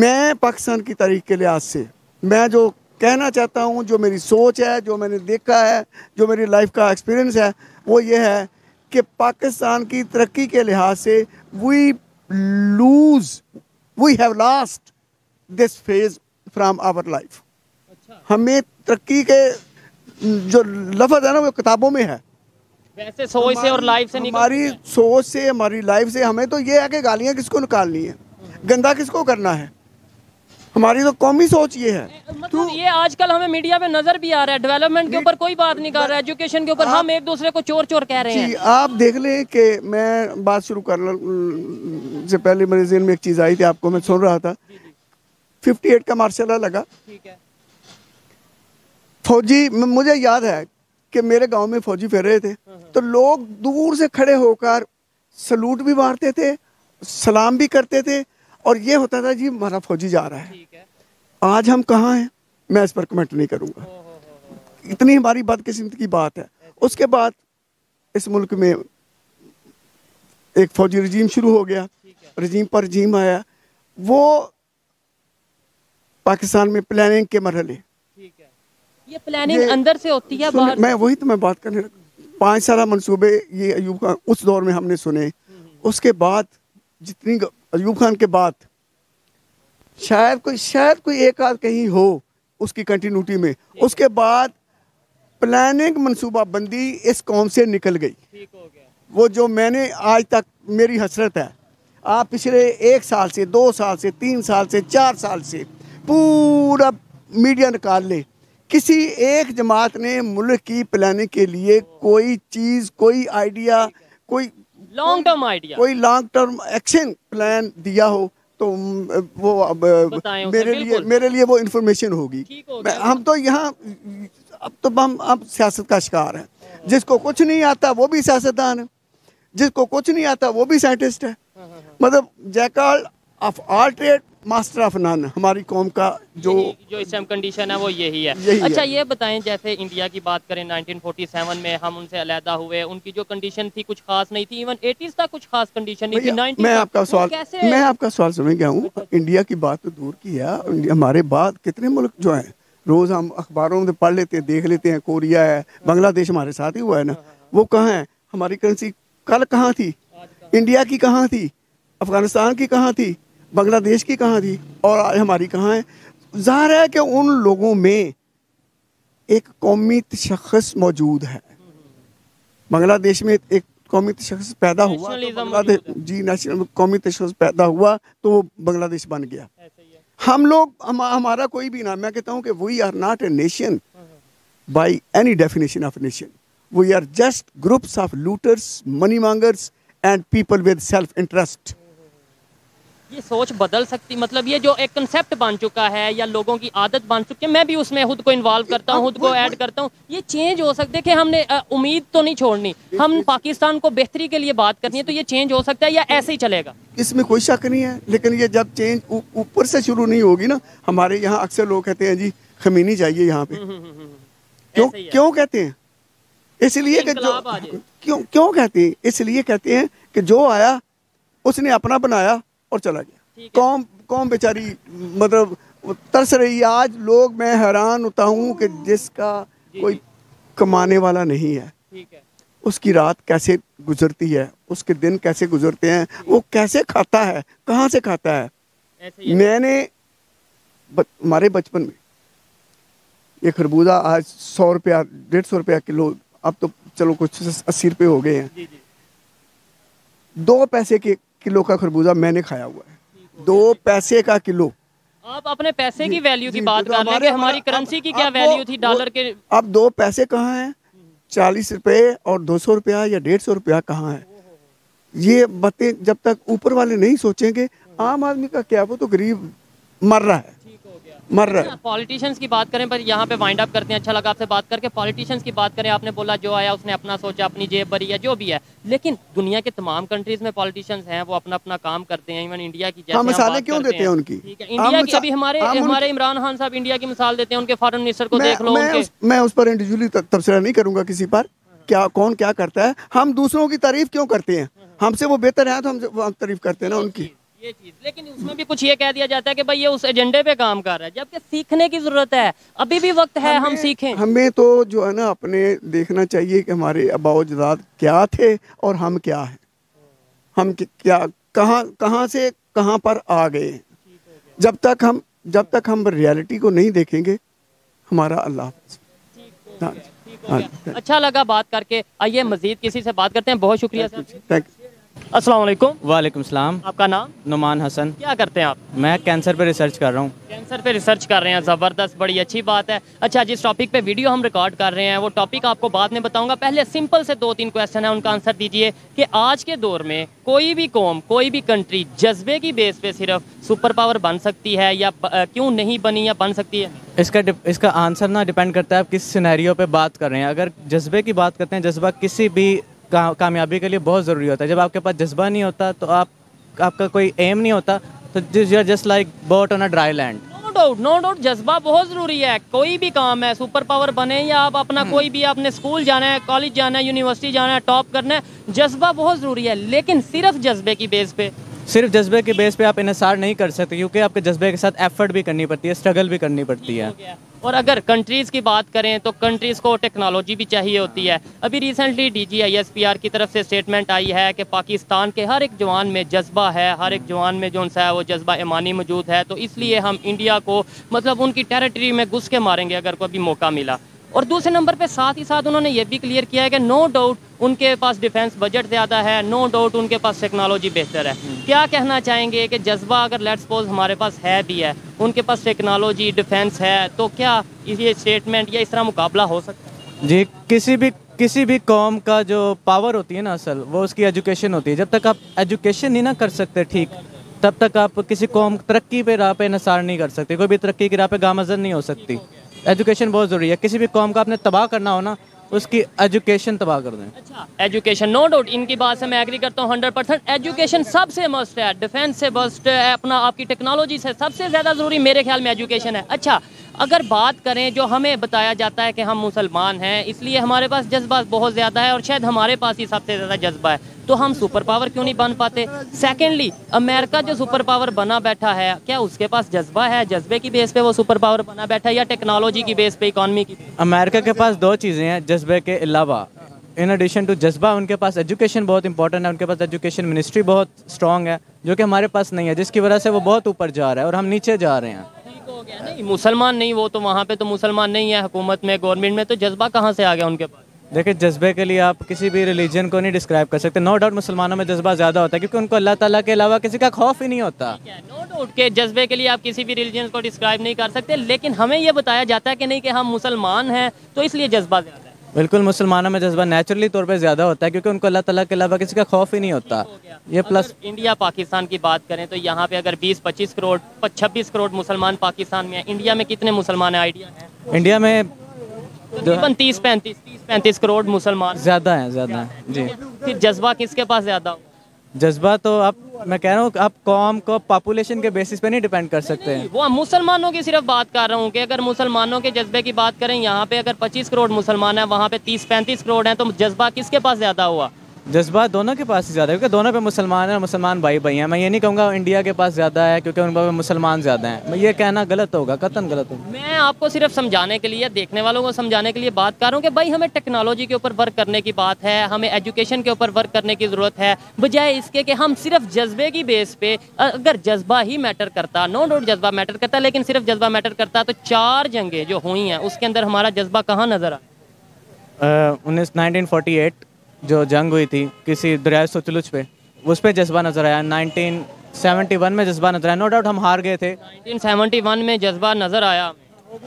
मैं पाकिस्तान की तारीख के लिहाज से मैं जो कहना चाहता हूँ जो मेरी सोच है जो मैंने देखा है जो मेरी लाइफ का एक्सपीरियंस है वो ये है कि पाकिस्तान की तरक्की के लिहाज से we lose we have lost this phase from our life हमें तरक्की के जो लफ्ज़ है ना वो किताबों में है। वैसे सोच से और लाइफ से हमारी सोच से हमारी लाइफ से हमें तो ये है कि गालियाँ किसको निकालनी है? गंदा किसको करना है? हमारी तो कौमी सोच ये है। मतलब ये आजकल हमें मीडिया पे नज़र भी आ रहा है डेवलपमेंट के ऊपर कोई बात नहीं कर रहा है एजुकेशन के ऊपर हम एक दूसरे को चोर चोर कह रहे हैं। आप देख लें कि मैं बात शुरू करने से पहले मेरे जहन में एक चीज़ आई थी आपको मैं सुन रहा था। 58 का मार्शल लगा। ठीक है। फौजी मुझे याद है कि मेरे गाँव में फौजी फिर रहे थे। तो लोग दूर से खड़े होकर सलूट भी मारते थे सलाम भी करते थे और ये होता था जी हमारा फौजी जा रहा है। है। आज हम कहाँ हैं? मैं इस पर कमेंट नहीं करूँगा। इतनी हमारी बदकिस्मती की बात है। उसके बाद इस मुल्क में एक फौजी रजीम शुरू हो गया। रजीम पर रजीम आया। वो पाकिस्तान में प्लानिंग के मरहले। ये प्लानिंग ये- अंदर से होती है बाहर मैं वही तो मैं बात करने पाँच साल मंसूबे ये अयूब खान उस दौर में हमने सुने। उसके बाद जितनी अयूब खान के बाद शायद कोई शायद कोई एक आध कहीं हो उसकी कंटिन्यूटी में। उसके बाद प्लानिंग मनसूबा बंदी इस कौम से निकल गई। हो गया। वो जो मैंने आज तक मेरी हसरत है आप पिछले एक साल से दो साल से तीन साल से चार साल से पूरा मीडिया निकाल ले। किसी एक जमात ने मुल्क की प्लानिंग के लिए कोई चीज़ कोई आइडिया कोई लॉन्ग टर्म आइडिया कोई लॉन्ग टर्म एक्शन प्लान दिया हो तो वो अब मेरे लिए मेरे लिए वो इन्फॉर्मेशन होगी। हो हम तो यहाँ अब तो हम अब सियासत का शिकार हैं। जिसको कुछ नहीं आता वो भी सियासतदान है। जिसको कुछ नहीं आता वो भी साइंटिस्ट है। मतलब jack of all trade master of none हमारी कौम का जो जो इस टाइम कंडीशन है वो यही है। यही अच्छा है। ये बताएँ जैसे इंडिया की बात करें 1947 में हम उनसे अलहदा हुए उनकी जो कंडीशन थी कुछ खास नहीं थी इवन 80s तक कुछ खास कंडीशन नहीं थी भैया, 90s मैं आपका सवाल मैं आपका सवाल समझ गया हूँ। इंडिया की बात तो दूर की है। हमारे बाद कितने मुल्क जो हैं रोज हम अखबारों में पढ़ लेते हैं देख लेते हैं कोरिया है बांग्लादेश हमारे साथ ही हुआ है ना। वो कहाँ है? हमारी करेंसी कल कहाँ थी? इंडिया की कहाँ थी? अफ़गानिस्तान की कहाँ थी? बांग्लादेश की कहाँ थी और आज हमारी कहाँ है? ज़ाहिर है कि उन लोगों में एक कौमी तशखस मौजूद है। बांग्लादेश में एक कौमी तशखस पैदा हुआ तो बांग्लादेश जी नेशनल कौमी तशखस पैदा हुआ तो वो बांग्लादेश बन गया। हम लोग हम, हमारा कोई भी नाम मैं कहता हूँ कि we are not a nation by any definition of nation we are just groups of looters money mongers and people with self interest ये सोच बदल सकती मतलब ये जो एक कंसेप्ट बन चुका है या लोगों की आदत बन चुकी है मैं भी उसमें खुद को इन्वॉल्व करता हूँ खुद को ऐड करता हूँ। ये चेंज हो सकते है कि हमने उम्मीद तो नहीं छोड़नी। हम पाकिस्तान को बेहतरी के लिए बात करनी है तो ये चेंज हो सकता है या ऐसे ही चलेगा? इसमें कोई शक नहीं है लेकिन ये जब चेंज ऊपर से शुरू नहीं होगी ना हमारे यहाँ अक्सर लोग कहते हैं जी खमीनी चाहिए यहाँ पे। क्यों ऐसे ही है। क्यों कहते हैं? इसलिए कि जो। क्यों क्यों कहते हैं? इसलिए कहते हैं कि जो आया उसने अपना बनाया और चला गया। कौम कौम बेचारी मतलब तरस रही। है आज लोग मैं हैरान होता हूँ कि जिसका कोई कमाने वाला नहीं है। उसकी रात कैसे गुजरती है? उसके दिन कैसे गुजरते हैं? वो कैसे खाता है? कहाँ से खाता है। मैंने हमारे बचपन में ये खरबूजा आज सौ रुपया डेढ़ सौ रुपया किलो अब तो चलो कुछ अस्सी रुपये हो गए हैं। दो पैसे के किलो का खरबूजा मैंने खाया हुआ है। दो पैसे का किलो। आप अपने पैसे की वैल्यू की बात तो कर रहे हैं हमारी करेंसी की क्या वैल्यू थी डॉलर के अब दो पैसे कहाँ हैं? चालीस रुपए और दो सौ रुपया या डेढ़ सौ रुपया कहाँ है? ये बातें जब तक ऊपर वाले नहीं सोचेंगे आम आदमी का क्या वो तो गरीब मर रहा है। मर रहा है। पॉलिटिशियंस की बात करें पर यहाँ पे वाइंड अप करते हैं। अच्छा लगा आपसे बात करके। पॉलिटिशियंस की बात करें आपने बोला जो आया उसने अपना सोचा अपनी जेब भरी है जो भी है। लेकिन दुनिया के तमाम कंट्रीज़ में पॉलिटिशियंस हैं वो अपना अपना काम करते हैं। इवन इंडिया की जैसे हम हम मिसालें क्यों देते हैं उनकी? है इंडिया की अभी हमारे हमारे इमरान खान साहब इंडिया की मिसाल देते हैं। उनके फॉरन मिनिस्टर को देख लो मैं, उस, पर इंडिविजुअली तबसरा नहीं करूँगा किसी पर। क्या कौन क्या करता है? हम दूसरों की तारीफ़ क्यों करते हैं? हमसे वो बेहतर है तो हम तारीफ़ करते हैं ना उनकी। ये चीज़। लेकिन उसमें भी कुछ ये कह दिया जाता है कि भाई ये उस एजेंडे पे काम कर रहा है जबकि सीखने की ज़रूरत है। अभी भी वक्त है हम सीखें। हमें तो जो है ना अपने देखना चाहिए कि हमारे अबाउजदाद क्या थे और हम क्या हैं। हम क्या कहाँ कहाँ से कहाँ पर आ गए जब तक हम जब तक हम रियलिटी को नहीं देखेंगे हमारा अल्लाह। हाँ अच्छा लगा बात करके। आइए मजीद किसी से बात करते हैं। बहुत शुक्रिया सर। थैंक यू अस्सलाम वालेकुम वालेकुम सलाम आपका नाम? नुमान हसन। क्या करते हैं आप? मैं कैंसर पे रिसर्च कर रहा हूँ। कैंसर पे रिसर्च कर रहे हैं ज़बरदस्त बड़ी अच्छी बात है। अच्छा जिस टॉपिक पे वीडियो हम रिकॉर्ड कर रहे हैं वो टॉपिक आपको बाद में बताऊँगा। पहले सिंपल से दो तीन क्वेश्चन है उनका आंसर दीजिए कि आज के दौर में कोई भी कौम कोई भी कंट्री जज्बे की बेस पे सिर्फ़ सुपर पावर बन सकती है या क्यों नहीं बनी या बन सकती है? इसका इसका आंसर ना डिपेंड करता है आप किस सिनेरियो पे बात कर रहे हैं। अगर जज्बे की बात करते हैं जज्बा किसी भी का, कामयाबी के लिए बहुत ज़रूरी होता है। जब आपके पास जज्बा नहीं होता तो आप आपका कोई एम नहीं होता तो you are just like boat on a dry land no doubt no doubt जज्बा बहुत ज़रूरी है। कोई भी काम है सुपर पावर बने या आप अपना कोई भी आपने स्कूल जाना है कॉलेज जाना है यूनिवर्सिटी जाना है टॉप करना है जज्बा बहुत ज़रूरी है। लेकिन सिर्फ़ जज्बे की बेस पे सिर्फ़ जज्बे के बेस पे आप इनसार नहीं कर सकते, क्योंकि आपके जज्बे के साथ एफर्ट भी करनी पड़ती है स्ट्रगल भी करनी पड़ती है। और अगर कंट्रीज़ की बात करें तो कंट्रीज़ को टेक्नोलॉजी भी चाहिए होती है। अभी recently D G I S P R की तरफ़ से स्टेटमेंट आई है कि पाकिस्तान के हर एक जवान में जज्बा है, हर एक जवान में जो है, वो जज्बा ईमानी मौजूद है। तो इसलिए हम इंडिया को मतलब उनकी टेरिटरी में घुस के मारेंगे, अगर कभी मौका मिला। और दूसरे नंबर पे साथ ही साथ उन्होंने ये भी क्लियर किया है कि नो डाउट उनके पास डिफेंस बजट ज़्यादा है नो डाउट उनके पास टेक्नोलॉजी बेहतर है। क्या कहना चाहेंगे कि जज्बा अगर लेट्स सपोज़ हमारे पास है भी है उनके पास टेक्नोलॉजी डिफेंस है तो क्या ये स्टेटमेंट या इस तरह मुकाबला हो सकता है? जी किसी भी किसी भी कॉम का जो पावर होती है ना असल वो उसकी एजुकेशन होती है। जब तक आप एजुकेशन नहीं ना कर सकते ठीक तब तक आप किसी कौम तरक्की पे राह पे नसार नहीं कर सकते। कोई भी तरक्की की राह पे गामजन नहीं हो सकती। एजुकेशन बहुत ज़रूरी है। किसी भी कॉम का आपने तबाह करना हो ना, उसकी एजुकेशन तबाह कर दें। अच्छा एजुकेशन नो डाउट इनकी बात से मैं एग्री करता हूँ हंड्रेड परसेंट एजुकेशन सबसे मस्ट है डिफेंस से मस्ट है, अपना आपकी टेक्नोलॉजी से सबसे ज़्यादा ज़रूरी मेरे ख्याल में एजुकेशन है। अच्छा अगर बात करें, जो हमें बताया जाता है कि हम मुसलमान हैं, इसलिए हमारे पास जज्बा बहुत ज़्यादा है और शायद हमारे पास ही सबसे ज़्यादा जज्बा है। तो हम सुपर पावर क्यों नहीं बन पाते? सेकेंडली अमेरिका जो सुपर पावर बना बैठा है, क्या उसके पास जज्बा है? जज्बे की बेस पे वो सुपर पावर बना बैठा है या टेक्नोलॉजी की बेस पे इकॉनमी की? अमेरिका के पास दो चीज़ें हैं, जज्बे के अलावा। इन एडिशन टू जज्बा, उनके पास एजुकेशन बहुत इंपॉर्टेंट है, उनके पास एजुकेशन मिनिस्ट्री बहुत स्ट्रांग है, जो कि हमारे पास नहीं है, जिसकी वजह से वो बहुत ऊपर जा रहा है और हम नीचे जा रहे हैं। हो गया? नहीं मुसलमान नहीं वो तो वहाँ पे तो मुसलमान नहीं है हुकूमत में गवर्नमेंट में तो जज्बा कहाँ से आ गया उनके पास? देखिए जज्बे के लिए आप किसी भी रिलीजन को नहीं डिस्क्राइब कर सकते। नो डाउट मुसलमानों में जज्बा ज़्यादा होता है क्योंकि उनको अल्लाह ताला के अलावा किसी का खौफ ही नहीं होता। नो डाउट के जज्बे के लिए आप किसी भी रिलीजन को डिस्क्राइब नहीं कर सकते लेकिन हमें ये बताया जाता है कि नहीं कि हम मुसलमान हैं तो इसलिए जज्बा ज़्यादा बिल्कुल मुसलमानों में जज्बा नेचुरली तौर पे ज़्यादा होता है क्योंकि उनको अल्लाह तला के अलावा किसी का खौफ ही नहीं होता। ये प्लस इंडिया पाकिस्तान की बात करें तो यहाँ पे अगर 20-25 करोड़ 26 करोड़ मुसलमान पाकिस्तान में है इंडिया में कितने मुसलमान है आइडिया है? इंडिया में तकरीबन तीस पैंतीस तीस पैंतीस करोड़ मुसलमान। ज़्यादा है ज़्यादा है। जी। फिर जज्बा किसके पास ज़्यादा हो? जज्बा तो आप, मैं कह रहा हूँ आप कौम को पॉपुलेशन के बेसिस पे नहीं डिपेंड कर सकते हैं। वो मुसलमानों की सिर्फ़ बात कर रहा हूँ कि अगर मुसलमानों के जज्बे की बात करें, यहाँ पे अगर 25 करोड़ मुसलमान हैं, वहाँ पे 30-35 करोड़ हैं तो जज्बा किसके पास ज़्यादा हुआ? जज्बा दोनों के पास ही ज़्यादा है क्योंकि दोनों पे मुसलमान हैं और मुसलमान भाई भाई हैं। मैं ये नहीं कहूँगा इंडिया के पास ज़्यादा है क्योंकि उन पे मुसलमान ज़्यादा हैं। मैं ये कहना गलत होगा कतन गलत होगा? मैं आपको सिर्फ़ समझाने के लिए देखने वालों को समझाने के लिए बात कर रहा हूँ कि भाई हमें टेक्नोलॉजी के ऊपर वर्क करने की बात है हमें एजुकेशन के ऊपर वर्क करने की ज़रूरत है बजाय इसके कि हम सिर्फ़ जज्बे की बेस पे अगर जज्बा ही मैटर करता नो डाउट जज्बा मैटर करता लेकिन सिर्फ़ जज्बा मैटर करता तो चार जंगें जो हुई हैं उसके अंदर हमारा जज्बा कहाँ नज़र आया उन्नीस नाइनटीन फोर्टी एट जो जंग हुई थी किसी दरिया सतलुज पे उस पर जज्बा नज़र आया। नाइनटीन सेवेंटी वन में जज्बा नज़र आया। नो डाउट हम हार गए थे। 1971 में जज्बा नज़र आया।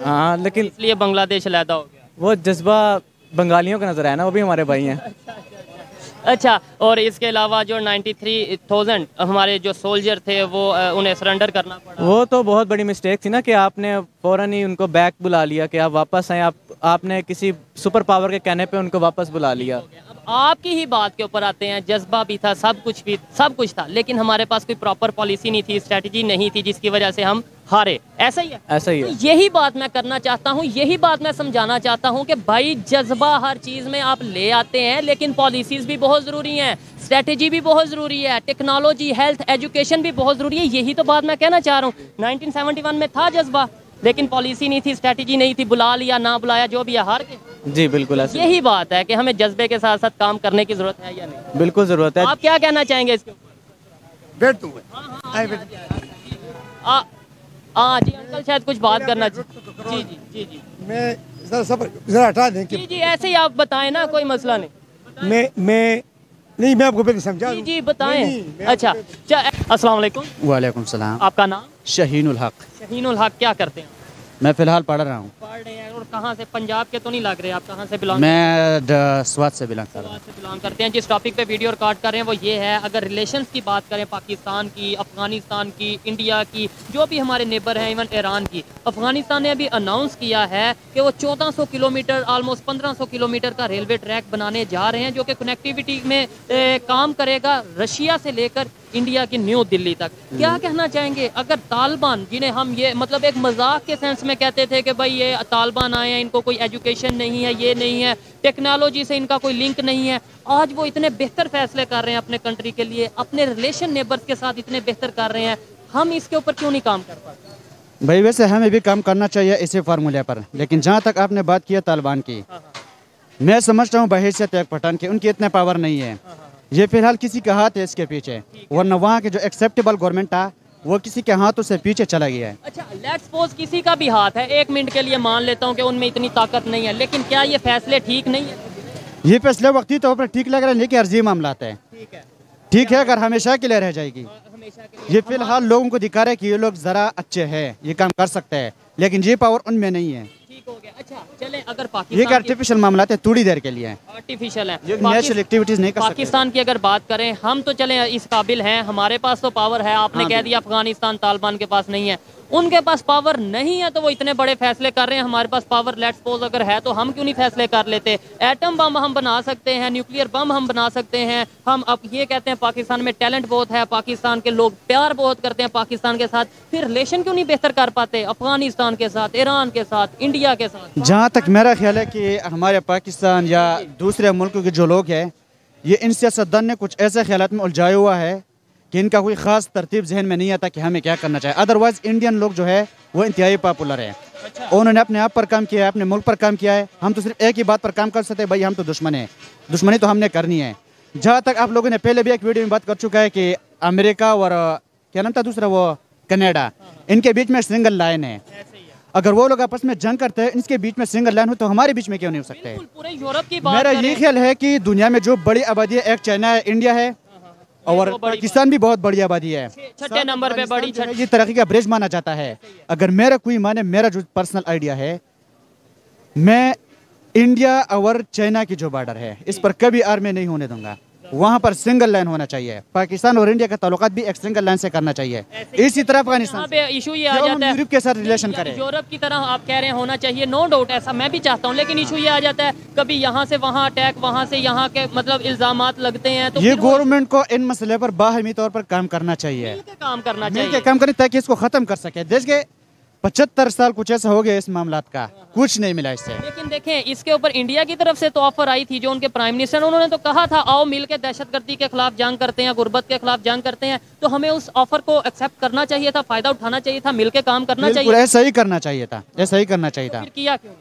हाँ लेकिन इसलिए बांग्लादेश लैदा हो गया। वो जज्बा बंगालियों का नज़र आया ना वो भी हमारे भाई हैं। अच्छा और इसके अलावा जो 93,000 हमारे जो सोल्जर थे वो उन्हें सरेंडर करना पड़ा। वो तो बहुत बड़ी मिस्टेक थी ना कि आपने फ़ौरन ही उनको बैक बुला लिया कि आप वापस आए आप आपने किसी सुपर पावर के कहने पे उनको वापस बुला लिया। आपकी ही बात के ऊपर आते हैं जज्बा भी था सब कुछ भी सब कुछ था लेकिन हमारे पास कोई प्रॉपर पॉलिसी नहीं थी स्ट्रेटजी नहीं थी जिसकी वजह से हम हारे। ऐसा ही है। ऐसा ही है। तो यही बात मैं करना चाहता हूँ यही बात मैं समझाना चाहता हूँ कि भाई जज्बा हर चीज़ में आप ले आते हैं लेकिन पॉलिसीज़ भी बहुत ज़रूरी हैं स्ट्रेटजी भी बहुत ज़रूरी है टेक्नोलॉजी हेल्थ एजुकेशन भी बहुत ज़रूरी है यही तो बात मैं कहना चाह रहा हूँ। 1971 में था जज्बा लेकिन पॉलिसी नहीं थी स्ट्रेटजी नहीं थी बुला लिया ना बुलाया जो भी है हार के जी बिल्कुल ऐसा। यही बात है कि हमें जज्बे के साथ साथ काम करने की ज़रूरत है या नहीं। बिल्कुल ज़रूरत है। आप क्या कहना चाहेंगे इसके ऊपर? तू आए बैठ आ- हाँ जी अंकल शायद कुछ बात करना चाहिए जी जी जी जी। मैं जरा सफ़र जरा हटा दें जी जी ऐसे ही आप बताएँ ना कोई मसला नहीं। मैं मैं नहीं मैं आपको पहले समझा जी जी बताएँ। नहीं, नहीं, अच्छा अस्सलाम वालेकुम वालेकुम सलाम। आपका नाम? शहीनुल हक। शहीनुल हक क्या करते हैं? मैं फ़िलहाल पढ़ रहा हूँ। पढ़ रहे हैं और कहाँ से? पंजाब के तो नहीं लग रहे आप कहाँ से बिलोंग मैं स्वाद से बिलोंग कर रहा हूँ। बिलोंग करते हैं। जिस टॉपिक पे वीडियो रिकॉर्ड कर रहे हैं वो ये है अगर रिलेशन की बात करें पाकिस्तान की अफ़गानिस्तान की इंडिया की जो भी हमारे नेबर हैं इवन ईरान की अफ़गानिस्तान ने अभी अनाउंस किया है कि वो 1400 किलोमीटर ऑलमोस्ट 1500 किलोमीटर का रेलवे ट्रैक बनाने जा रहे हैं जो कि कनेक्टिविटी में काम करेगा रशिया से लेकर इंडिया की न्यू दिल्ली तक। क्या कहना चाहेंगे? अगर तालिबान जिन्हें हम ये मतलब एक मज़ाक के सेंस में कहते थे कि भाई ये तालिबान आए हैं इनको कोई एजुकेशन नहीं है ये नहीं है टेक्नोलॉजी से इनका कोई लिंक नहीं है आज वो इतने बेहतर फैसले कर रहे हैं अपने कंट्री के लिए अपने रिलेशन नेबर्स के साथ इतने बेहतर कर रहे हैं हम इसके ऊपर क्यों नहीं काम कर पाते? भाई वैसे हमें भी काम करना चाहिए इसी फार्मूले पर लेकिन जहाँ तक आपने बात की है तालिबान की मैं समझता हूँ बहैसियत एक पठान की उनकी इतने पावर नहीं है। ये फ़िलहाल किसी का हाथ है इसके पीछे। वरना वहाँ के जो एक्सेप्टेबल गवर्नमेंट था वो किसी के हाथों से पीछे चला गया है। अच्छा लेट्स सपोज़ किसी का भी हाथ है एक मिनट के लिए मान लेता हूँ कि उनमें इतनी ताकत नहीं है लेकिन क्या ये फैसले ठीक नहीं है? ये फैसले वक्ती तौर पर ठीक लग रहा है लेकिन अर्जी मामला है। ठीक है। अगर हमेशा के लिए रह जाएगी। लिए। ये फ़िलहाल लोगों को दिखा रहा है कि ये लोग ज़रा अच्छे हैं ये काम कर सकते हैं लेकिन ये पावर उनमें नहीं है। ठीक हो गया। अच्छा चलें। अगर ये पाकिस्तान की आर्टिफिशियल मामला है थोड़ी देर के लिए आर्टिफिशियल है। ये नेचुरल एक्टिविटीज़ नहीं कर पाकिस्तान की अगर बात करें हम तो चले इस काबिल हैं हमारे पास तो पावर है आपने हाँ, कह दिया अफ़गानिस्तान तालिबान के पास नहीं है। उनके पास पावर नहीं है तो वो इतने बड़े फैसले कर रहे हैं हमारे पास पावर लेट सपोज़ अगर है तो हम क्यों नहीं फैसले कर लेते? एटम बम हम बना सकते हैं न्यूक्लियर बम हम बना सकते हैं। हम अब ये कहते हैं पाकिस्तान में टैलेंट बहुत है पाकिस्तान के लोग प्यार बहुत करते हैं पाकिस्तान के साथ। फिर रिलेशन क्यों नहीं बेहतर कर पाते? अफ़गानिस्तान के साथ ईरान के साथ इंडिया के साथ। जहाँ तक मेरा ख्याल है कि हमारे पाकिस्तान या दूसरे मुल्कों के जो लोग हैं, ये इन सियासतदान ने कुछ ऐसे ख्याल में उलझाया हुआ है कि इनका कोई ख़ास तरतीब जहन में नहीं आता कि हमें क्या करना चाहिए। अदरवाइज़ इंडियन लोग जो है, वो इंतहाई पॉपुलर है। उन्होंने अपने आप पर काम किया है, अपने मुल्क पर काम किया है। हम तो सिर्फ़ एक ही बात पर काम कर सकते हैं, भाई, हम तो दुश्मन हैं। दुश्मनी तो हमने करनी है। जहाँ तक आप लोगों ने पहले भी एक वीडियो में बात कर चुका है कि अमेरिका और क्या नाम था दूसरा वो, कनाडा, इनके बीच में सिंगल लाइन है। अगर वो लोग आपस में जंग करते हैं इनके बीच में सिंगल लाइन हो तो हमारे बीच में क्यों नहीं हो सकते? पूरे यूरोप की बात मेरा ये ख्याल है कि दुनिया में जो बड़ी आबादी है एक चाइना है इंडिया है और पाकिस्तान भी बहुत बड़ी आबादी है। छठे नंबर पे बड़ी है, ये तरक्की का ब्रिज माना जाता है। अगर मेरा कोई माने मेरा जो पर्सनल आइडिया है मैं इंडिया और चाइना की जो बॉर्डर है इस पर कभी आर्मी नहीं होने दूँगा। वहाँ पर सिंगल लाइन होना चाहिए। पाकिस्तान और इंडिया का ताल्लुकात भी एक सिंगल लाइन से करना चाहिए। इसी तरह अफ़गानिस्तान इशू ये आ जाता है। यूरोप के साथ रिलेशन करें। यूरोप की तरह आप कह रहे हैं होना चाहिए। नो डाउट ऐसा मैं भी चाहता हूँ लेकिन इशू ये आ जाता है कभी यहाँ से वहाँ अटैक वहाँ से यहाँ के मतलब इल्ज़ाम लगते हैं तो ये गवर्नमेंट को इन मसले पर बाहमी तौर पर काम करना चाहिए। काम करना चाहिए। काम करें ताकि इसको खत्म कर सके। देश के पचहत्तर साल कुछ ऐसा हो गया इस मामला का। कुछ नहीं मिला इससे। लेकिन देखें इसके ऊपर इंडिया की तरफ़ से तो ऑफ़र आई थी जो उनके प्राइम मिनिस्टर उन्होंने तो कहा था आओ मिलकर दहशतगर्दी के खिलाफ जंग करते हैं गुर्बत के खिलाफ जंग करते हैं। तो हमें उस ऑफ़र को एक्सेप्ट करना चाहिए था फ़ायदा उठाना चाहिए था मिलकर काम करना चाहिए ऐसा ही करना चाहिए था ऐसा ही करना चाहिए था। किया क्यों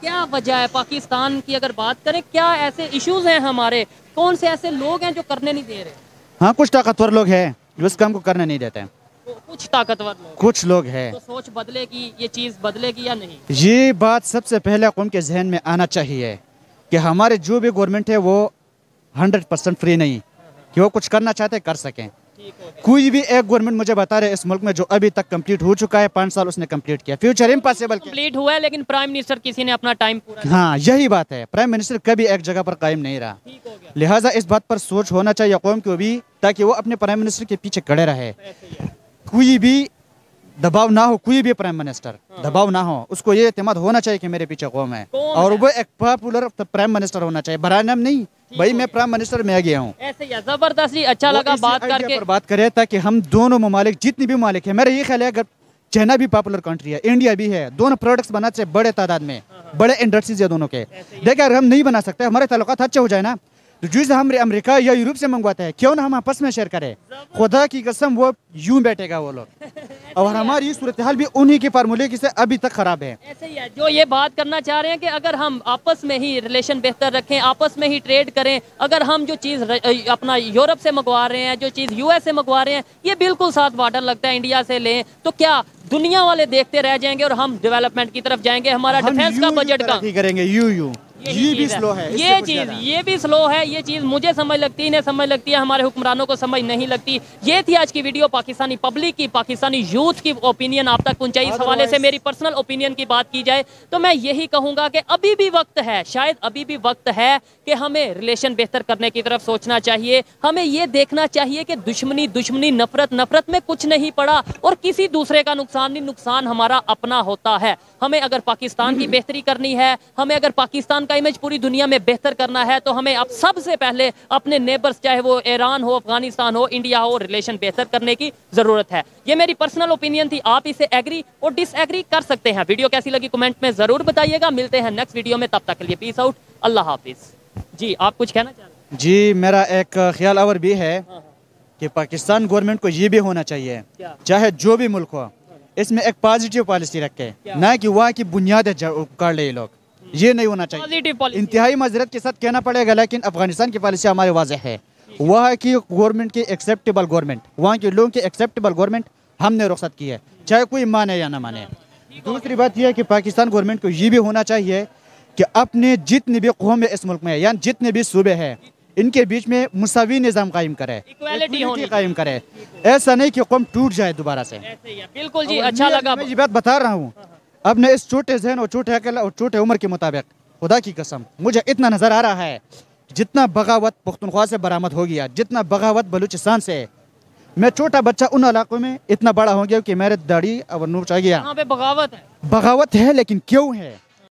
क्या वजह है पाकिस्तान की अगर बात करें क्या ऐसे इश्यूज़ हैं हमारे? कौन से ऐसे लोग हैं जो करने नहीं दे रहे? हाँ कुछ ताकतवर लोग हैं जो इस काम को करने नहीं देते। तो कुछ ताकतवर लोग कुछ लोग हैं। तो सोच बदलेगी ये चीज़ बदलेगी या नहीं? ये बात सबसे पहले कौम के जहन में आना चाहिए कि हमारे जो भी गवर्नमेंट है वो हंड्रेड परसेंट फ्री नहीं कि वो कुछ करना चाहते कर सकें। कोई भी एक गवर्नमेंट मुझे बता रहे इस मुल्क में जो अभी तक कंप्लीट हो चुका है पाँच साल उसने कंप्लीट किया। फ्यूचर इम्पॉसिबल कंप्लीट हुआ है लेकिन प्राइम मिनिस्टर किसी ने अपना टाइम पूरा हाँ यही बात है। प्राइम मिनिस्टर कभी एक जगह पर कायम नहीं रहा। लिहाजा इस बात पर सोच होना चाहिए कौम को भी ताकि वो अपने प्राइम मिनिस्टर के पीछे खड़े रहे। कोई भी दबाव ना हो कोई भी प्राइम मिनिस्टर दबाव ना हो उसको ये एतमाद होना चाहिए कि मेरे पीछे कौम है। और वो एक पॉपुलर प्राइम मिनिस्टर होना चाहिए। बरानम नहीं भाई मैं प्राइम मिनिस्टर में आ गया हूँ। ऐसे ही है ज़बरदस्त अच्छा लगा बात करके। पर बात करें ताकि हम दोनों ममालिक जितनी भी ममालिक है मेरा ये ख्याल है अगर चाइना भी पॉपुलर कंट्री है इंडिया भी है दोनों प्रोडक्ट्स बनाते हैं बड़े तादाद में बड़े इंडस्ट्रीज़ है दोनों के। देखिए अगर हम नहीं बना सकते हमारे ताल्लुकात अच्छे हो जाए ना जिस हम अमेरिका या यूरोप से मंगवाते हैं क्यों ना हम आपस में शेयर करें? खुदा की कसम वो यूँ बैठेगा वो लोग। और हमारी सूरत हाल भी उन्हीं के फार्मूले की से अभी तक खराब है। ऐसे ही है जो ये बात करना चाह रहे हैं कि अगर हम आपस में ही रिलेशन बेहतर रखें आपस में ही ट्रेड करें अगर हम जो चीज़ र- अपना यूरोप से मंगवा रहे हैं जो चीज़ यूएस से मंगवा रहे हैं ये बिल्कुल साथ बॉर्डर लगता है इंडिया से लें तो क्या दुनिया वाले देखते रह जाएँगे और हम डेवलपमेंट की तरफ़ जाएँगे? हमारा डिफेंस का यूँ यूँ बजट का करेंगे यू यू। ये भी स्लो है। ये चीज़ ये भी स्लो है ये चीज़ मुझे समझ लगती है इन्हें समझ लगती है हमारे हुक्मरानों को समझ नहीं लगती। ये थी आज की वीडियो पाकिस्तानी पब्लिक की पाकिस्तानी यूथ की ओपिनियन आप तक पहुंचाई। इस हवाले से मेरी पर्सनल ओपिनियन की बात की जाए तो मैं यही कहूँगा कि अभी भी वक्त है शायद अभी भी वक्त है कि हमें रिलेशन बेहतर करने की तरफ़ सोचना चाहिए। हमें ये देखना चाहिए कि दुश्मनी दुश्मनी नफरत नफरत में कुछ नहीं पड़ा और किसी दूसरे का नुकसान नहीं नुकसान हमारा अपना होता है। हमें अगर पाकिस्तान की बेहतरी करनी है हमें अगर पाकिस्तान का इमेज पूरी दुनिया में बेहतर करना है तो हमें अब सबसे पहले अपने नेबर्स चाहे वो ईरान हो अफ़गानिस्तान हो इंडिया हो रिलेशन बेहतर करने की ज़रूरत है। ये मेरी पर्सनल ओपिनियन थी आप इसे एग्री और डिसएग्री कर सकते हैं। वीडियो कैसी लगी कमेंट में ज़रूर बताइएगा। मिलते हैं नेक्स्ट वीडियो में तब तक के लिए पीस आउट अल्लाह हाफिज। जी आप कुछ कहना चाह रहे जी मेरा एक ख्याल और भी है कि पाकिस्तान गवर्नमेंट को ये भी होना चाहिए चाहे जो भी मुल्क हो इसमें एक पॉजिटिव पॉलिसी रखे ना कि वहाँ की बुनियाद कर ले लोग। ये नहीं होना चाहिए। इंतहाई मजरत के साथ कहना पड़ेगा लेकिन अफ़गानिस्तान की पॉलिसी हमारे वाजह है। वहाँ की गवर्नमेंट की एक्सेप्टेबल गवर्नमेंट वहाँ के लोगों की एक्सेप्टेबल गवर्नमेंट हमने रुख्सत की है चाहे कोई माने या ना माने। दूसरी बात यह है कि पाकिस्तान गवर्नमेंट को ये भी होना चाहिए कि अपने जितने भी कौम इस मुल्क में है यानी जितने भी सूबे हैं इनके बीच में मुसावी निज़ाम कायम करे कायम करे। ऐसा नहीं कि कौम टूट जाए दोबारा से। ही है। बिल्कुल जी अच्छा लगा मैं ये बात बता रहा हूँ अब न इस छोटे जहन और छोटे अकल और छोटे उम्र के मुताबिक खुदा की कसम मुझे इतना नज़र आ रहा है जितना बगावत पुख्तनख्वा से बरामद हो गया जितना बगावत बलूचिस्तान से। मैं छोटा बच्चा उन इलाकों में इतना बड़ा हो गया कि मेरे दाढ़ी और नूर आ गया। यहाँ पे बगावत है। बगावत है लेकिन क्यों है?